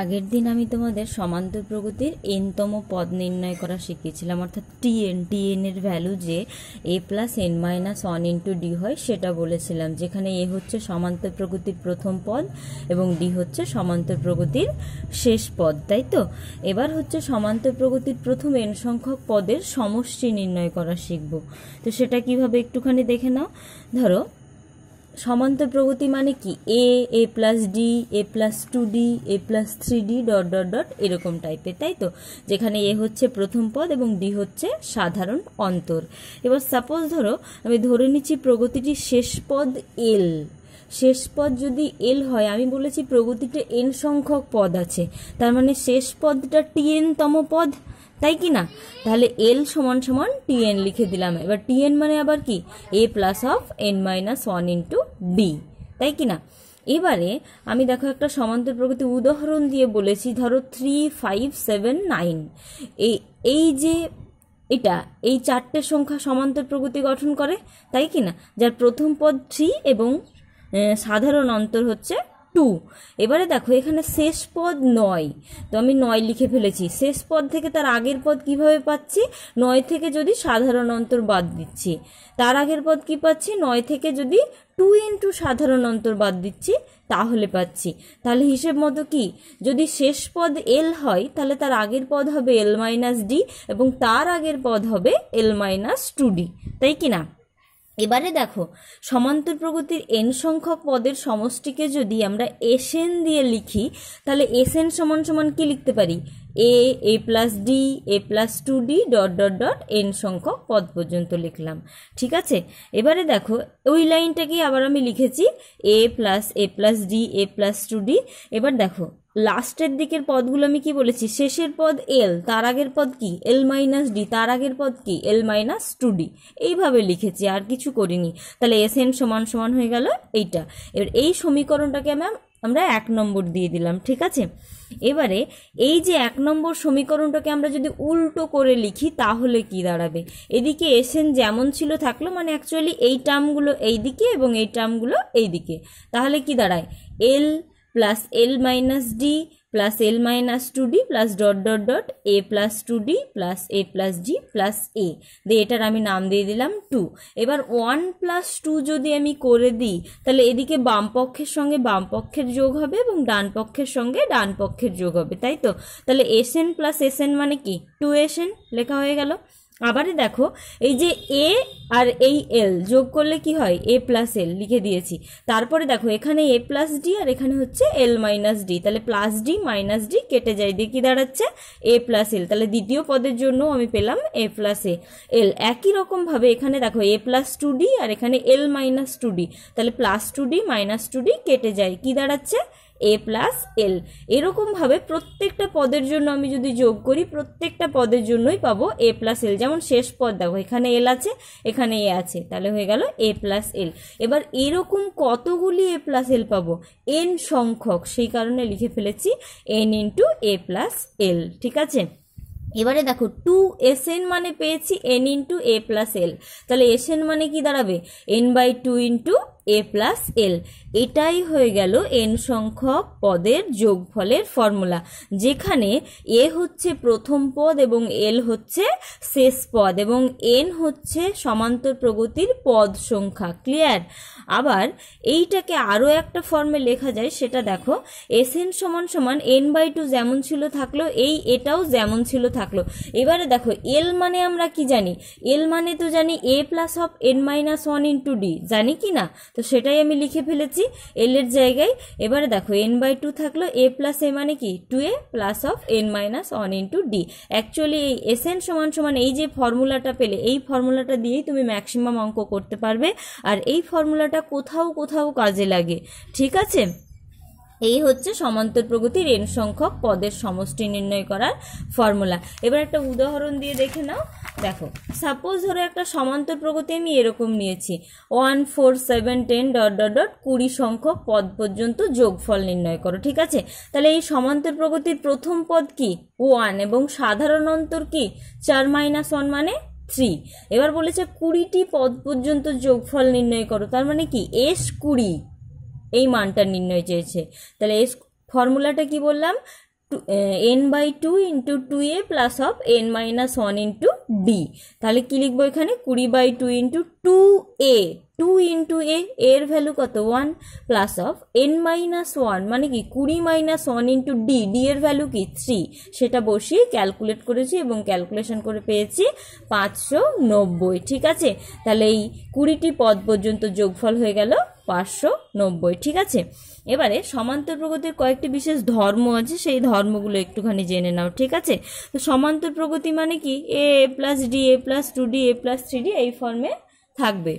আগের দিন আমি তোমাদের সমান্তর প্রগতির এনতম পদ নির্ণয় করা শিখিয়েছিলাম, অর্থাৎ টিএন টিএন এর ভ্যালু যে A plus N minus one into D হয়, সেটা বলেছিলাম, যেখানে এ হচ্ছে সমান্তর প্রগতির প্রথম পদ এবং ডি হচ্ছে সমান্তর প্রগতির শেষ পদ, তাই তো? এবার হচ্ছে সমান্তর প্রগতির প্রথম এন সংখ্যক পদের সমষ্টি নির্ণয় করা শিখব। তো সেটা কীভাবে একটুখানি দেখে নাও। ধরো সমান্তর প্রগতি মানে কি? A A plus D A plus two D A plus three D dot dot dot এরকম টাইপের তাই তো? যেখানে এ হচ্ছে প্রথম পদ এবং ডি হচ্ছে সাধারণ অন্তর। এবার সাপোজ ধরো, আমি ধরে নিচ্ছি প্রগতিটির শেষ পদ এল শেষ পদ যদি এল হয়, আমি বলেছি প্রগতিতে এন সংখ্যক পদ আছে। তার মানে শেষ পদটা টিএন তম পদ তাই কি না? তাহলে এল সমান সমান টিএন লিখে দিলাম। এবার টিএন মানে আবার কি? A plus of N minus one into D তাই কি না? এবারে আমি দেখো একটা সমান্তর প্রগতি উদাহরণ দিয়ে বলেছি, ধরো থ্রি ফাইভ সেভেন নাইন এই এই যে এটা, এই চারটে সংখ্যা সমান্তর প্রগতি গঠন করে, তাই কি না? যার প্রথম পদ থ্রি এবং সাধারণ অন্তর হচ্ছে টু এবারে দেখো, এখানে শেষ পদ নয়। তো আমি নয় লিখে ফেলেছি। শেষ পদ থেকে তার আগের পদ কীভাবে পাচ্ছি? নয় থেকে যদি সাধারণ অন্তর বাদ দিচ্ছি। তার আগের পদ কি পাচ্ছি? নয় থেকে যদি টু ইন্টু সাধারণ অন্তর বাদ দিচ্ছি, তাহলে পাচ্ছি। তাহলে হিসেব মতো কি? যদি শেষ পদ এল হয়, তাহলে তার আগের পদ হবে এল মাইনাস ডি এবং তার আগের পদ হবে এল মাইনাস টু ডি তাই কি না? এবারে দেখো, সমান্তর প্রগতির এন সংখ্যক পদের সমষ্টিকে যদি আমরা এসএন দিয়ে লিখি, তাহলে এসএন সমান সমান কি লিখতে পারি? A A plus D A plus two D dot dot dot N সংখ্যক পদ পর্যন্ত লিখলাম। ঠিক আছে? এবারে দেখো, ওই লাইনটাকে আবার আমি লিখেছি? A plus A plus D A plus two D এবার দেখো, লাস্টের দিকের পদগুলো আমি কি বলেছি? শেষের পদ এল তার আগের পদ কি? এল মাইনাস ডি তার আগের পদ কি? এল মাইনাস টু ডি এইভাবে লিখেছি, আর কিছু করিনি। তাহলে এস এন সমান সমান হয়ে গেল এইটা। এবার এই সমীকরণটাকে আমি আমরা এক নম্বর দিয়ে দিলাম, ঠিক আছে? এবারে এই যে এক নম্বর সমীকরণটাকে আমরা যদি উল্টো করে লিখি, তাহলে কি দাঁড়াবে? এদিকে এসেন যেমন ছিল থাকল মানে অ্যাকচুয়ালি এই টার্মগুলো এই দিকে এবং এই টার্মগুলো এই দিকে। তাহলে কি দাঁড়ায়? L plus L minus D plus L minus two D plus dot dot dot A plus two D plus A plus D plus A দিয়ে এটার আমি নাম দিয়ে দিলাম টু এবার ওয়ান প্লাস টু যদি আমি করে দিই, তাহলে এদিকে বাম পক্ষের সঙ্গে বাম পক্ষের যোগ হবে এবং ডান পক্ষের সঙ্গে ডান পক্ষের যোগ হবে, তাই তো? তাহলে S N plus S N মানে কি? টু এস এন লেখা হয়ে গেল। আবারে দেখো, এই যে এ আর এই এল যোগ করলে কি হয়? এ প্লাস এল লিখে দিয়েছি। তারপরে দেখো, এখানে এ প্লাস ডি আর এখানে হচ্ছে এল মাইনাস ডি তাহলে প্লাস ডি মাইনাস ডি কেটে যায়। দিয়ে কি দাঁড়াচ্ছে? এ প্লাস এল তাহলে দ্বিতীয় পদের জন্য আমি পেলাম এ প্লাস এ এল একই রকমভাবে এখানে দেখো এ প্লাস টু ডি আর এখানে এল মাইনাস টু ডি তাহলে plus two D minus two D কেটে যায়। কি দাঁড়াচ্ছে? এ প্লাস এল এরকমভাবে প্রত্যেকটা পদের জন্য আমি যদি যোগ করি, প্রত্যেকটা পদের জন্যই পাবো এ প্লাস এল যেমন শেষ পদ দেখো, এখানে এল আছে, এখানে এ আছে। তাহলে হয়ে গেল এ প্লাস এল এবার এরকম কতগুলি এ প্লাস এল পাবো? এন সংখ্যক, সেই কারণে লিখে ফেলেছি N into A plus L ঠিক আছে? এবারে দেখো টু এস এন মানে পেয়েছি N into A plus L তাহলে এস এন মানে কি দাঁড়াবে? N by two into A plus L এটাই হয়ে গেল এন সংখ্যক পদের যোগফলের ফর্মুলা, যেখানে এ হচ্ছে প্রথম পদ এবং এল হচ্ছে শেষ পদ এবং এন হচ্ছে সমান্তর প্রগতির পদ সংখ্যা ক্লিয়ার আবার এইটাকে আরও একটা ফর্মে লেখা যায়, সেটা দেখো এস এন সমান সমান এন বাই টু যেমন ছিল থাকল, এই এটাও যেমন ছিল থাকল। এবারে দেখো এল মানে আমরা কি জানি? এল মানে তো জানি A plus of N minus one into D জানি কি না? তো সেটাই আমি লিখে ফেলেছি এল এর জায়গায়। এবারে দেখো এন বাই টু থাকল এ প্লাস এ মানে কি? Two A plus of N minus one into D actually এই এস সমান সমান এই যে ফর্মুলাটা পেলে, এই ফর্মুলাটা দিয়েই তুমি ম্যাক্সিমাম অঙ্ক করতে পারবে। আর এই ফর্মুলাটা কোথাও কোথাও কাজে লাগে, ঠিক আছে? এই হচ্ছে সমান্তর প্রগতির এন সংখ্যক পদের সমষ্টি নির্ণয় করার ফর্মুলা। এবার একটা উদাহরণ দিয়ে দেখে নাও। দেখো সাপোজ ধরো একটা সমান্তর প্রগতি আমি এরকম নিয়েছি। One four seven ten dot dot dot কুড়ি সংখ্যক পদ পর্যন্ত যোগফল নির্ণয় করো, ঠিক আছে? তাহলে এই সমান্তর প্রগতির প্রথম পদ কি? ওয়ান এবং সাধারণ অন্তর কি? চার মাইনাস ওয়ান মানে থ্রি এবার বলেছে কুড়িটি পদ পর্যন্ত যোগফল নির্ণয় করো, তার মানে কি? এস কুড়ি। এই মানটা নির্ণয় চেয়েছে। তাহলে এস ফর্মুলাটা কি বললাম? N by two into two A plus of N minus one into D তাহলে কি লিখব এখানে? কুড়ি by two into two A two into A এর ভ্যালু কত? One plus of N minus one মানে কি? কুড়ি minus one into D D এর ভ্যালু কি? থ্রি সেটা বসিয়ে ক্যালকুলেট করেছি এবং ক্যালকুলেশন করে পেয়েছি পাঁচশো নব্বই। ঠিক আছে? তাহলে এই কুড়িটি পদ পর্যন্ত যোগফল হয়ে গেল পাঁচশো নব্বই। ঠিক আছে? এবারে সমান্তর প্রগতির কয়েকটি বিশেষ ধর্ম আছে, সেই ধর্মগুলো একটুখানি জেনে নাও। ঠিক আছে? তো সমান্তর প্রগতি মানে কি? A plus D A plus two D A plus three D এই ফর্মে থাকবে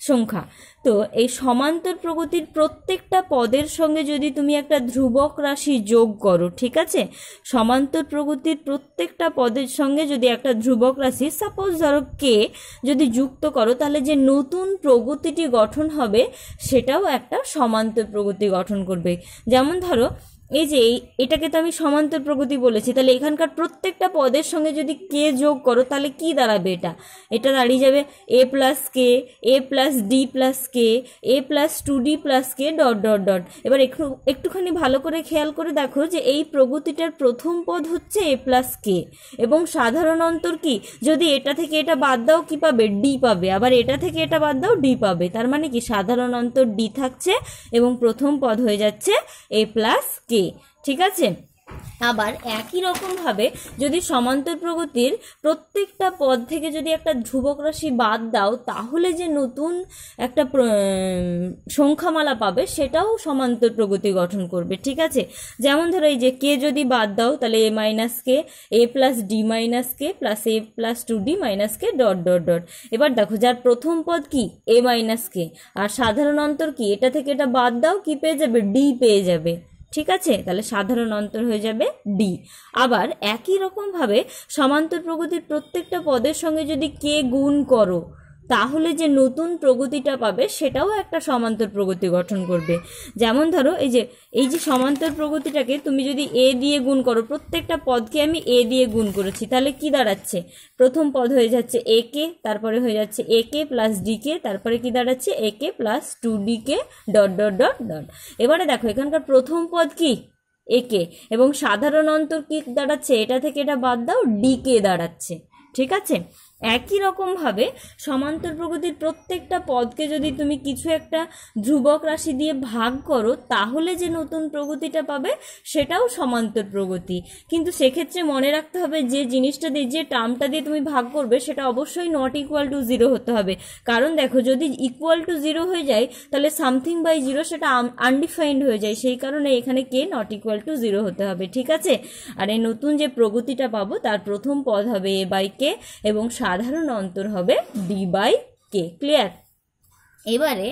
সংখ্যা। তো এই সমান্তর প্রগতির প্রত্যেকটা পদের সঙ্গে যদি তুমি একটা ধ্রুবক রাশি যোগ করো, ঠিক আছে? সমান্তর প্রগতির প্রত্যেকটা পদের সঙ্গে যদি একটা ধ্রুবক রাশি সাপোজ ধরো কে যদি যুক্ত করো, তাহলে যে নতুন প্রগতিটি গঠন হবে, সেটাও একটা সমান্তর প্রগতি গঠন করবে। যেমন ধরো এই যে এটাকে তো আমি সমান্তর প্রগতি বলেছি, তাহলে এখানকার প্রত্যেকটা পদের সঙ্গে যদি কে যোগ করো, তাহলে কি দাঁড়াবে এটা? এটা দাঁড়িয়ে যাবে A plus K A plus D plus K A plus two D plus K dot dot dot এবার একটু, একটুখানি ভালো করে খেয়াল করে দেখো যে এই প্রগতিটার প্রথম পদ হচ্ছে এ প্লাস কে এবং সাধারণ অন্তর কি? যদি এটা থেকে এটা বাদ দাও, কি পাবে? ডি পাবে। আবার এটা থেকে এটা বাদ দাও ডি পাবে। তার মানে কি? সাধারণ অন্তর ডি থাকছে এবং প্রথম পদ হয়ে যাচ্ছে এ প্লাস কে? ঠিক আছে? আবার একই রকমভাবে যদি সমান্তর প্রগতির প্রত্যেকটা পদ থেকে যদি একটা ধ্রুবক রাশি বাদ দাও, তাহলে যে নতুন একটা সংখ্যামালা পাবে, সেটাও সমান্তর প্রগতি গঠন করবে, ঠিক আছে? যেমন ধরো এই যে কে যদি বাদ দাও, তাহলে A minus K, A plus D minus K plus A plus two D minus K dot dot dot এবার দেখো, যার প্রথম পদ কি? এ মাইনাস কে। আর সাধারণ অন্তর কি? এটা থেকে এটা বাদ দাও, কি পেয়ে যাবে? ডি পেয়ে যাবে। ঠিক আছে? তাহলে সাধারণ অন্তর হয়ে যাবে ডি আবার একই রকমভাবে সমান্তর প্রগতির প্রত্যেকটা পদের সঙ্গে যদি কে গুণ করো তাহলে যে নতুন প্রগতিটা পাবে, সেটাও একটা সমান্তর প্রগতি গঠন করবে। যেমন ধরো, এই যে এই যে সমান্তর প্রগতিটাকে তুমি যদি এ দিয়ে গুণ করো, প্রত্যেকটা পদকে আমি এ দিয়ে গুণ করেছি, তাহলে কি দাঁড়াচ্ছে? প্রথম পদ হয়ে যাচ্ছে এ কে তারপরে হয়ে যাচ্ছে এ কে প্লাস ডি কে তারপরে কি দাঁড়াচ্ছে? A K plus two D K dot dot dot dot এবারে দেখো, এখানকার প্রথম পদ কি? একে এবং সাধারণ অন্তর কি দাঁড়াচ্ছে? এটা থেকে এটা বাদ দাও ডি কে দাঁড়াচ্ছে। ঠিক আছে? একই রকমভাবে সমান্তর প্রগতির প্রত্যেকটা পদকে যদি তুমি কিছু একটা ধ্রুবক রাশি দিয়ে ভাগ করো, তাহলে যে নতুন প্রগতিটা পাবে সেটাও সমান্তর প্রগতি। কিন্তু সেক্ষেত্রে মনে রাখতে হবে যে জিনিসটা দিয়ে, যে টার্মটা দিয়ে তুমি ভাগ করবে, সেটা অবশ্যই নট ইকুয়াল টু জিরো হতে হবে। কারণ দেখো, যদি ইকুয়াল টু জিরো হয়ে যায়, তাহলে সামথিং বাই জিরো সেটা আনডিফাইন্ড হয়ে যায়। সেই কারণে এখানে K not equal to zero হতে হবে, ঠিক আছে? আর এই নতুন যে প্রগতিটা পাবো, তার প্রথম পদ হবে এ বাই কে এবং সাধারণ অন্তর হবে ডি বাই কে ক্লিয়ার এবারে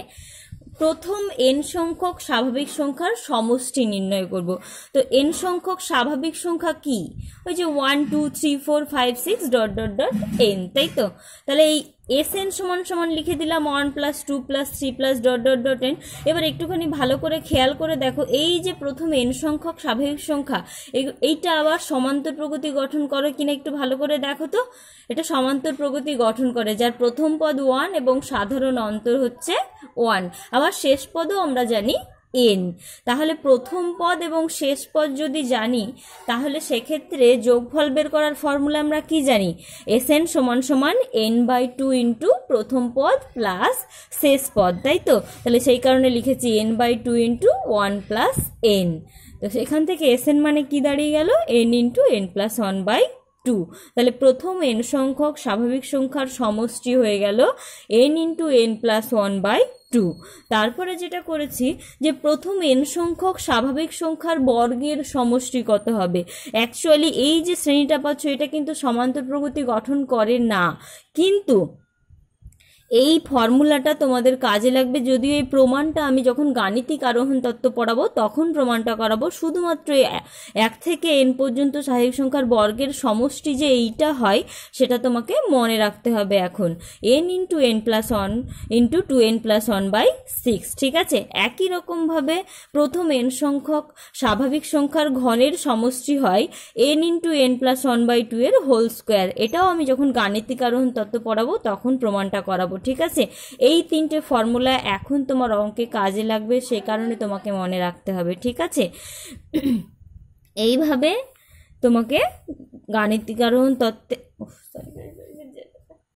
প্রথম এন সংখ্যক স্বাভাবিক সংখ্যার সমষ্টি নির্ণয় করব। তো এন সংখ্যক স্বাভাবিক সংখ্যা কি? ওই যে one two three four five six dot dot dot N তাই তো? তাহলে এই এস এন সমান সমান লিখে দিলাম one plus two plus three plus dot dot dot N এবার একটুখানি ভালো করে খেয়াল করে দেখো, এই যে প্রথম এন সংখ্যক স্বাভাবিক সংখ্যা এইটা আবার সমান্তর প্রগতি গঠন করে কিনা একটু ভালো করে দেখো তো। এটা সমান্তর প্রগতি গঠন করে, যার প্রথম পদ ওয়ান এবং সাধারণ অন্তর হচ্ছে ওয়ান আবার শেষ পদও আমরা জানি এন। তাহলে প্রথম পদ এবং শেষ পদ যদি জানি, তাহলে সেক্ষেত্রে যোগফল বের করার ফর্মুলা আমরা কি জানি? এস এন সমান সমান এন বাই টু ইন্টু প্রথম পদ প্লাস শেষ পদ, তাই তো? তাহলে সেই কারণে লিখেছি N by two into one plus N. তো সেখান থেকে এস এন মানে কি দাঁড়িয়ে গেল? N into N plus one by two. তাহলে প্রথম এন সংখ্যক স্বাভাবিক সংখ্যার সমষ্টি হয়ে গেল N into N plus one by two তারপরে যেটা করেছি যে প্রথম এন সংখ্যক স্বাভাবিক সংখ্যার বর্গের সমষ্টি কত হবে? অ্যাকচুয়ালি এই যে শ্রেণীটা পাচ্ছ, এটা কিন্তু সমান্তর প্রগতি গঠন করে না। কিন্তু এই ফর্মুলাটা তোমাদের কাজে লাগবে। যদিও এই প্রমাণটা আমি যখন গাণিতিক আরোহণ তত্ত্ব পড়াবো, তখন প্রমাণটা করাবো। শুধুমাত্র এক থেকে এন পর্যন্ত স্বাভাবিক সংখ্যার বর্গের সমষ্টি যে এইটা হয়, সেটা তোমাকে মনে রাখতে হবে এখন। N into N plus one into two N plus one by six ঠিক আছে? একই রকমভাবে প্রথম এন সংখ্যক স্বাভাবিক সংখ্যার ঘনের সমষ্টি হয় N into N plus one by two এর হোল স্কোয়ার এটাও আমি যখন গাণিতিক আরোহণ তত্ত্ব পড়াবো, তখন প্রমাণটা করাবো। ঠিক আছে? এই তিনটে ফর্মুলা এখন তোমার অঙ্কে কাজে লাগবে, সে কারণে তোমাকে মনে রাখতে হবে, ঠিক আছে? এইভাবে তোমাকে গাণিতিকরণ তত্ত্বে সরি